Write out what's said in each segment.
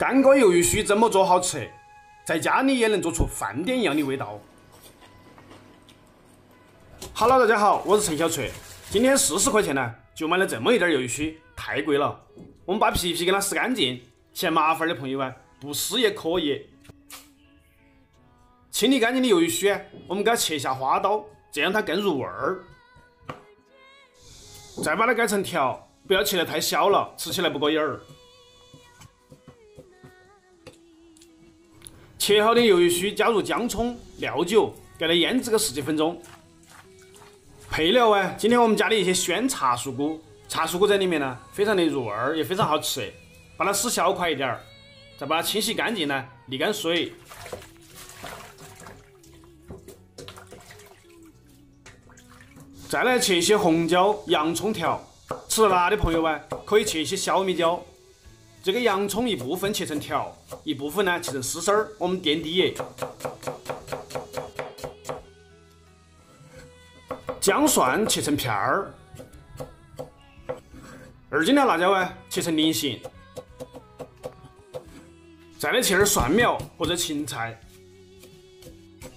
干锅鱿鱼须怎么做好吃？在家里也能做出饭店一样的味道。Hello，大家好，我是陈小锤。今天四十块钱呢，就买了这么一点鱿鱼须，太贵了。我们把皮皮给它撕干净。嫌麻烦的朋友啊，不撕也可以。清理干净的鱿鱼须，我们给它切下花刀，这样它更入味儿。再把它改成条，不要切得太小了，吃起来不过瘾儿。切好的鱿鱼须加入姜、葱、料酒，给它腌制个十几分钟。配料啊，今天我们加了一些鲜茶树菇，茶树菇在里面呢，非常的入味儿，也非常好吃。把它撕小块一点儿，再把它清洗干净呢，沥干水。再来切一些红椒、洋葱条，吃辣的朋友啊，可以切一些小米椒。这个洋葱一部分切成条，一部分呢切成丝丝儿，我们垫底。姜蒜切成片儿，二斤的辣椒啊切成菱形。再来切点蒜苗或者芹菜。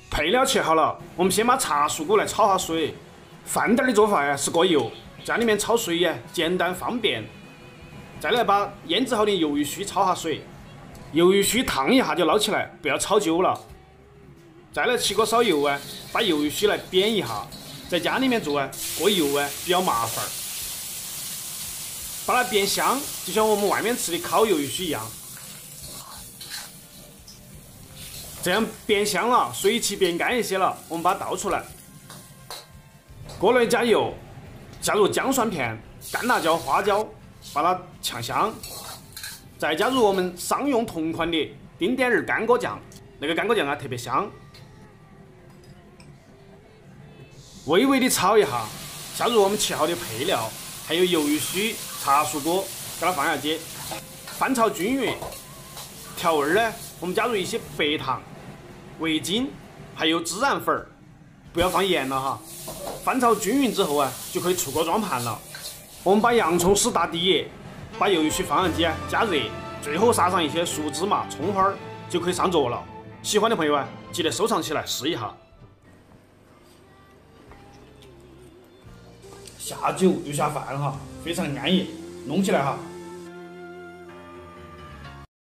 配料切好了，我们先把茶树菇来炒下水。饭店的做法呀是过油，家里面炒水呀简单方便。再来把腌制好的鱿鱼须焯下水，鱿鱼须烫一下就捞起来，不要炒久了。再来起锅烧油啊，把鱿鱼须来煸一下。在家里面做啊，过油啊比较麻烦，把它煸香，就像我们外面吃的烤鱿鱼须一样。这样煸香了，水汽变干一些了，我们把它倒出来。锅内加油，加入姜蒜片、干辣椒、花椒。把它炝香，再加入我们商用同款的丁点儿干锅酱，那个干锅酱啊特别香。微微的炒一下，下入我们切好的配料，还有鱿鱼须、茶树菇，给它放下去，翻炒均匀。调味儿呢，我们加入一些白糖、味精，还有孜然粉儿，不要放盐了哈。翻炒均匀之后啊，就可以出锅装盘了。我们把洋葱丝打底，把鱿鱼须放上去加热，最后撒上一些熟芝麻、葱花儿，就可以上桌了。喜欢的朋友啊，记得收藏起来试一下。下酒又下饭哈，非常安逸，弄起来哈。